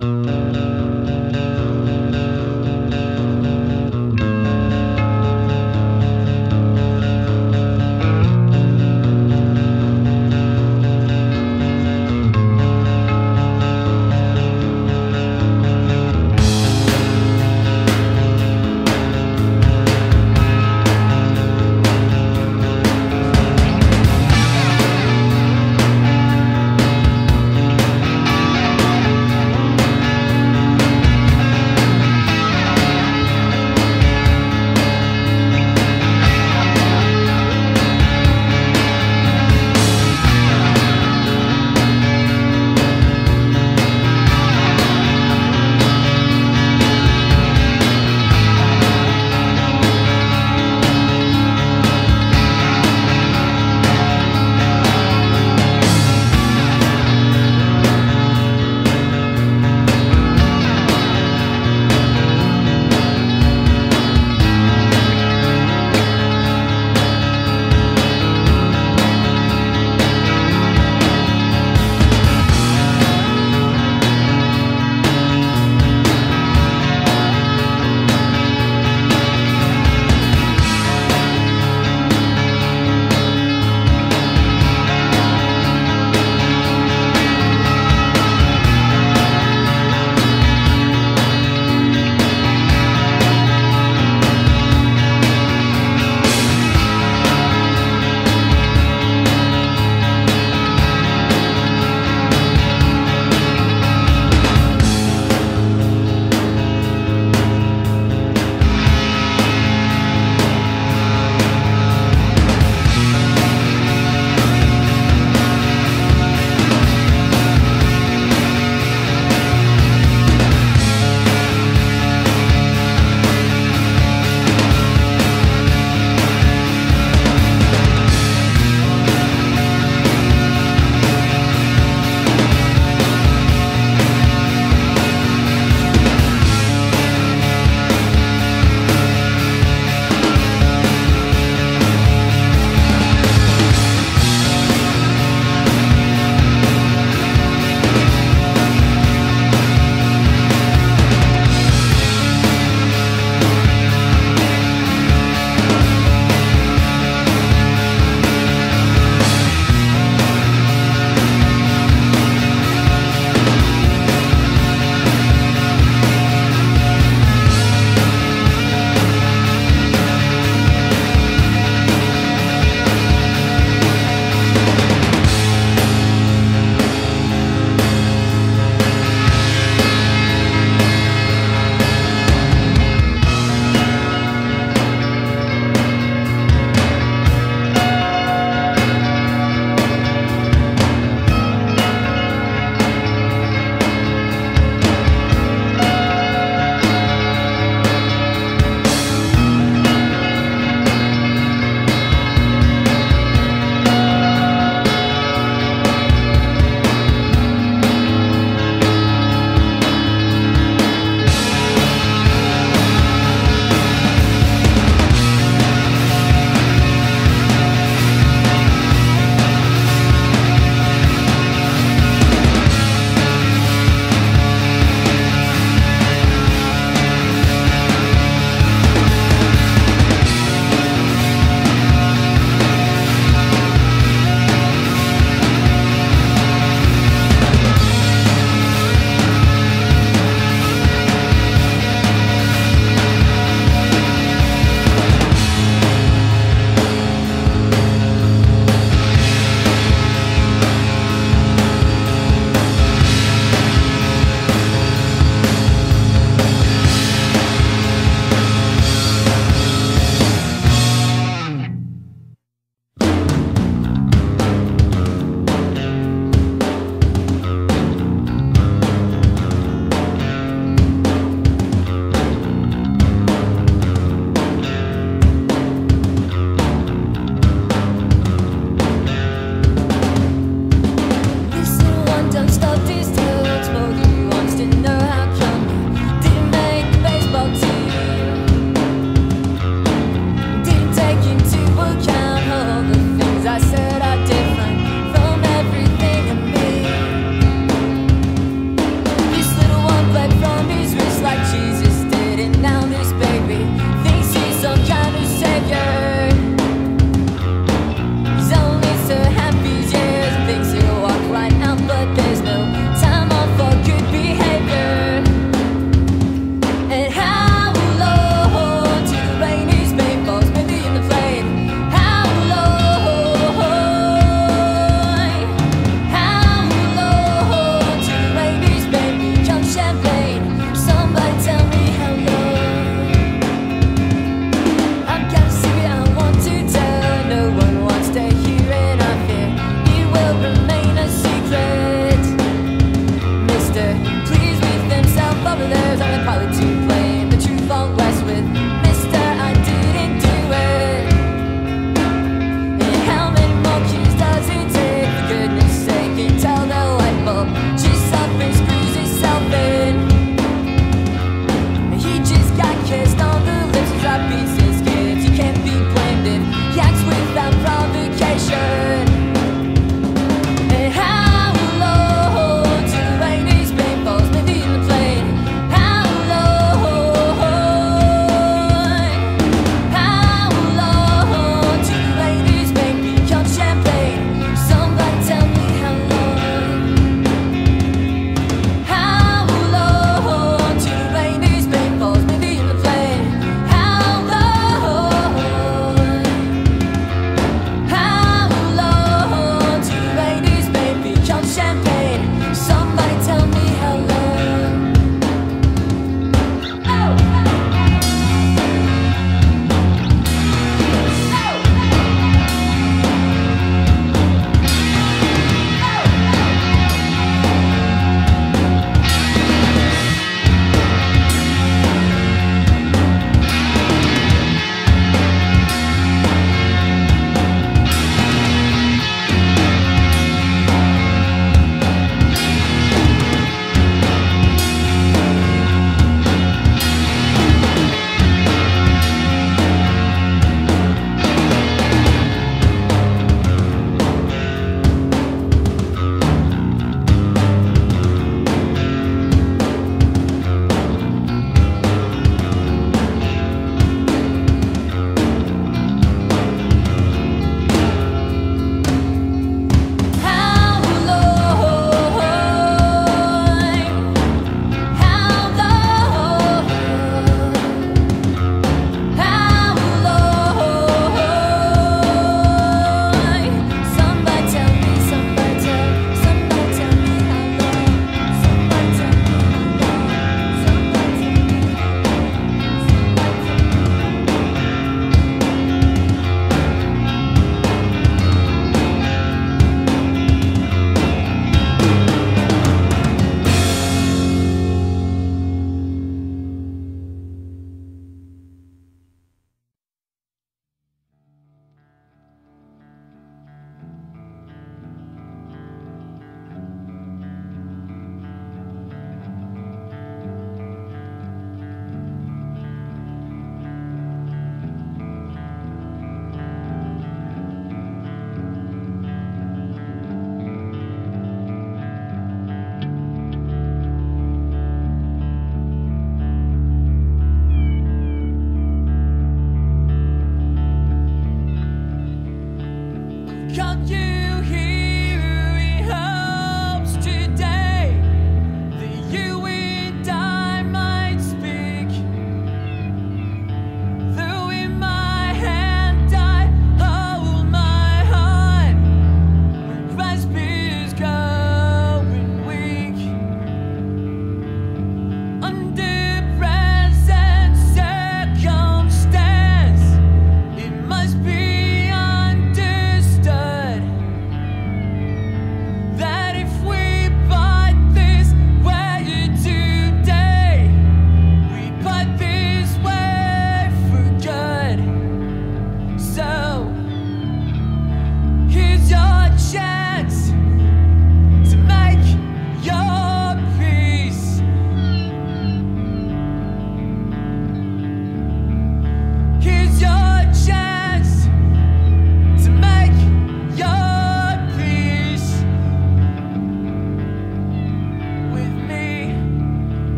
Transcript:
Mm-hmm.